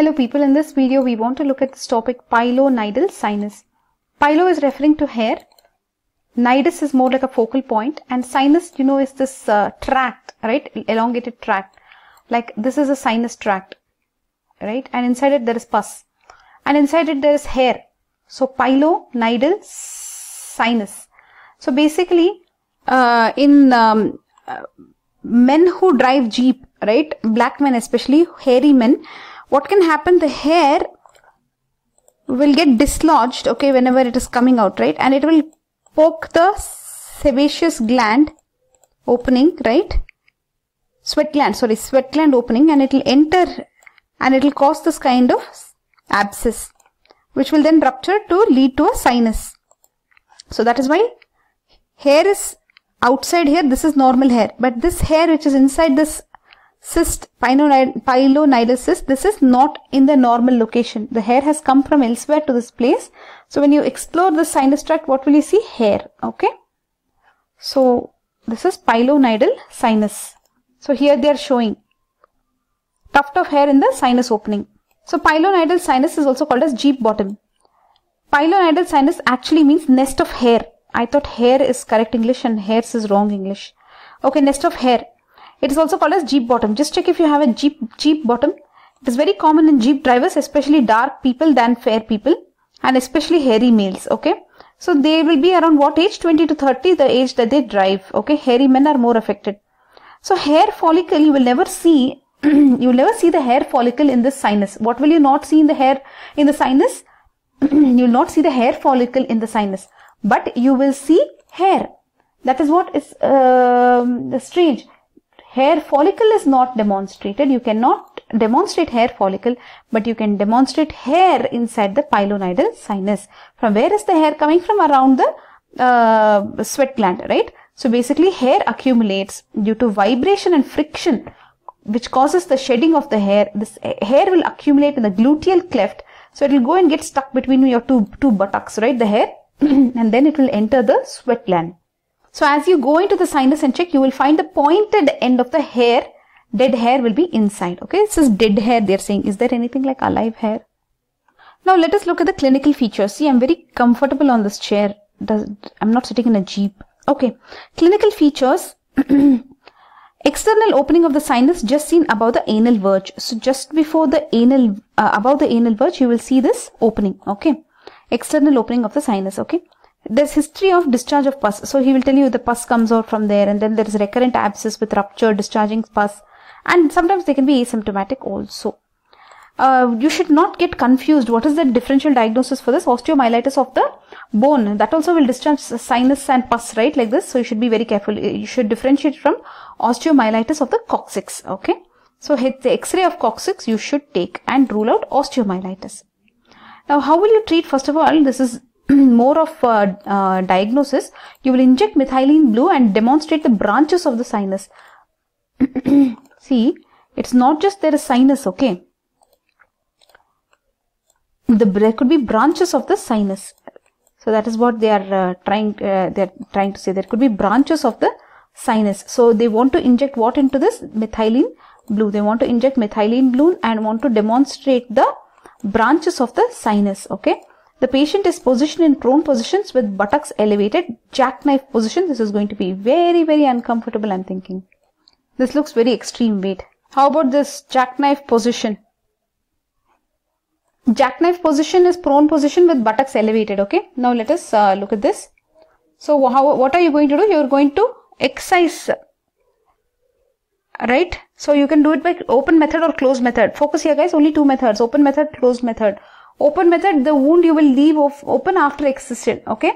Hello people, in this video we want to look at this topic pilonidal sinus. Pilo is referring to hair, nidus is more like a focal point and sinus you know is this uh, tract, right, elongated tract. Like this is a sinus tract, right, and inside it there is pus and inside it there is hair. So pilonidal sinus. So basically uh, in um, uh, men who drive jeep, right, black men especially, hairy men, what can happen the hair will get dislodged okay whenever it is coming out right? And it will poke the sebaceous gland opening right? Sweat gland sorry sweat gland opening and it will enter and it will cause this kind of abscess which will then rupture to lead to a sinus. So that is why hair is outside here this is normal hair. But this hair which is inside this cyst, pilonidal cyst, this is not in the normal location. The hair has come from elsewhere to this place. So when you explore the sinus tract, what will you see? Hair. Okay. So this is pilonidal sinus. So here they are showing tuft of hair in the sinus opening. So pilonidal sinus is also called as jeep bottom. Pilonidal sinus actually means nest of hair. I thought hair is correct English and hairs is wrong English. Okay, nest of hair. It is also called as Jeep bottom. Just check if you have a Jeep, Jeep bottom. It is very common in Jeep drivers, especially dark people than fair people and especially hairy males. Okay. So they will be around what age? 20 to 30, the age that they drive. Okay. Hairy men are more affected. So hair follicle, you will never see, you will never see the hair follicle in this sinus. What will you not see in the hair, in the sinus? you will not see the hair follicle in the sinus, but you will see hair. That is what is uh, strange hair follicle is not demonstrated. You cannot demonstrate hair follicle, but you can demonstrate hair inside the pilonidal sinus. From where is the hair coming from? Around the uh, sweat gland, right? So basically hair accumulates due to vibration and friction which causes the shedding of the hair. This hair will accumulate in the gluteal cleft. So it will go and get stuck between your two, two buttocks, right? The hair and then it will enter the sweat gland. So as you go into the sinus and check, you will find the pointed end of the hair, dead hair will be inside. Okay, this is dead hair they're saying. Is there anything like alive hair? Now let us look at the clinical features. See, I'm very comfortable on this chair. Does, I'm not sitting in a jeep. Okay, clinical features. External opening of the sinus just seen above the anal verge. So just before the anal, uh, above the anal verge, you will see this opening. Okay, external opening of the sinus. Okay there's history of discharge of pus. So he will tell you the pus comes out from there and then there is recurrent abscess with rupture, discharging pus and sometimes they can be asymptomatic also. Uh, you should not get confused. What is the differential diagnosis for this? Osteomyelitis of the bone. That also will discharge sinus and pus, right? Like this. So you should be very careful. You should differentiate from osteomyelitis of the coccyx. Okay. So hit the X-ray of coccyx you should take and rule out osteomyelitis. Now how will you treat? First of all, this is more of uh, uh, diagnosis, you will inject methylene blue and demonstrate the branches of the sinus. See, it's not just there is sinus, okay? The, there could be branches of the sinus. So that is what they are uh, trying, uh, they are trying to say. There could be branches of the sinus. So they want to inject what into this? Methylene blue. They want to inject methylene blue and want to demonstrate the branches of the sinus, okay? The patient is positioned in prone positions with buttocks elevated, jackknife position. This is going to be very, very uncomfortable, I'm thinking. This looks very extreme weight. How about this jackknife position? Jackknife position is prone position with buttocks elevated, okay? Now let us uh, look at this. So how, what are you going to do? You're going to excise, right? So you can do it by open method or closed method. Focus here guys, only two methods, open method, closed method open method the wound you will leave open after excision okay?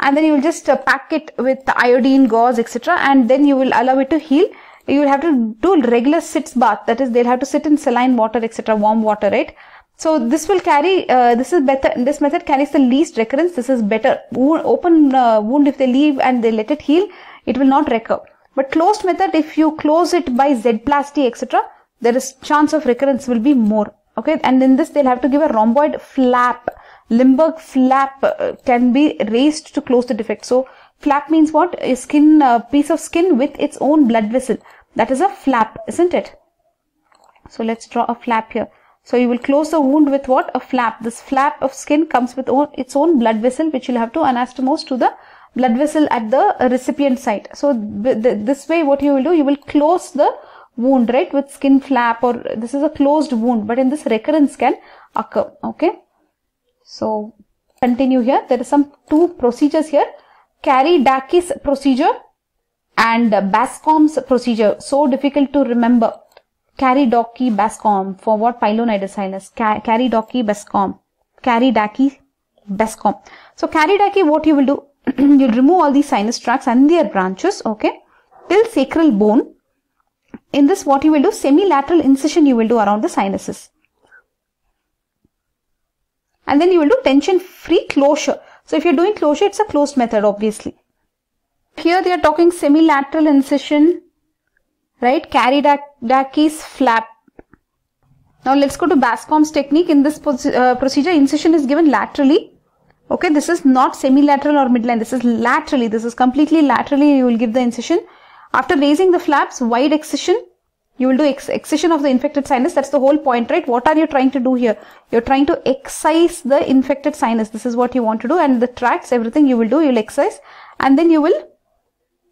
And then you will just uh, pack it with iodine gauze etc and then you will allow it to heal. You will have to do regular sitz bath that is they'll have to sit in saline water etc warm water right? So this will carry uh, this is better this method carries the least recurrence. This is better. Open uh, wound if they leave and they let it heal it will not recur. But closed method if you close it by z plasty etc there is chance of recurrence will be more okay and in this they'll have to give a rhomboid flap Limberg flap uh, can be raised to close the defect so flap means what a skin uh, piece of skin with its own blood vessel that is a flap isn't it so let's draw a flap here So you will close the wound with what? A flap. This flap of skin comes with own, its own blood vessel which you'll have to anastomose to the blood vessel at the recipient site. So this way what you will do, you will close the wound, right, with skin flap or this is a closed wound, but in this recurrence can occur, okay. So continue here. There are some two procedures here. Karydakis procedure and Bascom's procedure. So difficult to remember. Carrie-Docky Bascom for what pilonidal sinus. Carrie-Docky Bascom. Carrie-Dacky Bascom. So Carrie-Dacky what you will do? you'll remove all these sinus tracts and their branches, okay, till sacral bone. In this what you will do? Semilateral incision you will do around the sinuses. And then you will do tension free closure. So if you're doing closure, it's a closed method obviously. Here they are talking semilateral incision right? Carrie-Dackie's flap. Now let's go to Bascom's technique. In this uh, procedure, incision is given laterally. Okay, this is not semilateral or midline. This is laterally. This is completely laterally. You will give the incision. After raising the flaps, wide excision. You will do ex excision of the infected sinus. That's the whole point, right? What are you trying to do here? You're trying to excise the infected sinus. This is what you want to do. And the tracts, everything you will do, you'll excise. And then you will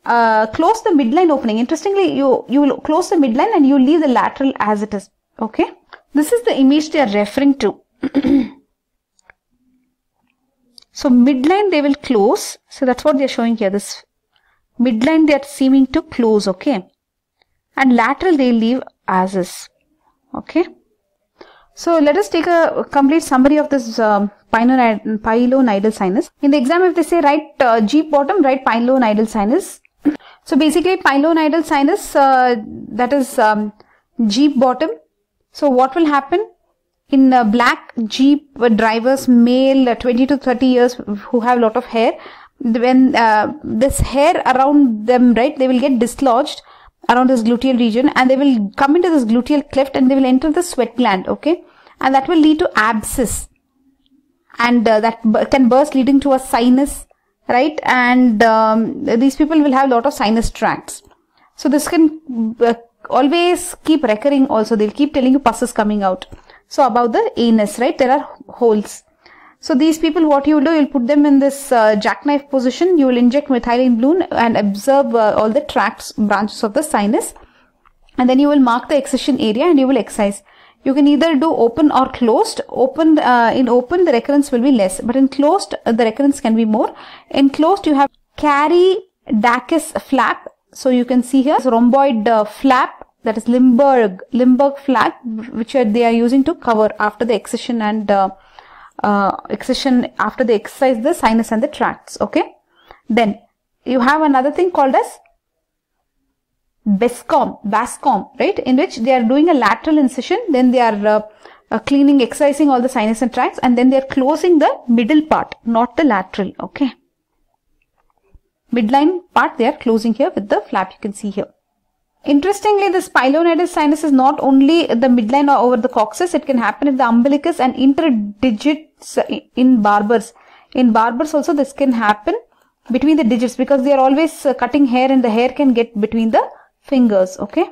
uh, close the midline opening. Interestingly, you, you will close the midline and you leave the lateral as it is. Okay. This is the image they are referring to. so midline they will close. So that's what they are showing here. This midline they are seeming to close. Okay. And lateral they leave as is. Okay. So let us take a complete summary of this um, pilonidal sinus. In the exam, if they say right uh, G bottom, right pilonidal sinus, so basically pilonidal sinus uh, that is um, Jeep bottom. So what will happen? In uh, black Jeep drivers, male uh, 20 to 30 years who have a lot of hair, when uh, this hair around them, right, they will get dislodged around this gluteal region and they will come into this gluteal cleft and they will enter the sweat gland, okay? And that will lead to abscess and uh, that can burst leading to a sinus right? And um, these people will have a lot of sinus tracts. So this can uh, always keep recurring also. They'll keep telling you pus is coming out. So about the anus, right? There are holes. So these people, what you will do, you'll put them in this uh, jackknife position. You will inject methylene blue and observe uh, all the tracts, branches of the sinus. And then you will mark the excision area and you will excise. You can either do open or closed. Open uh, in open the recurrence will be less, but in closed uh, the recurrence can be more. In closed you have carry Dacus flap. So you can see here rhomboid uh, flap that is Limberg Limberg flap which are, they are using to cover after the excision and uh, excision after they exercise the sinus and the tracts. Okay. Then you have another thing called as Bascom, Bascom, right, in which they are doing a lateral incision, then they are uh, uh, cleaning, excising all the sinus and tracts, and then they are closing the middle part, not the lateral, okay. Midline part they are closing here with the flap you can see here. Interestingly, this pilonidal sinus is not only the midline or over the coccyx, it can happen in the umbilicus and interdigits in barbers. In barbers also this can happen between the digits because they are always uh, cutting hair and the hair can get between the fingers okay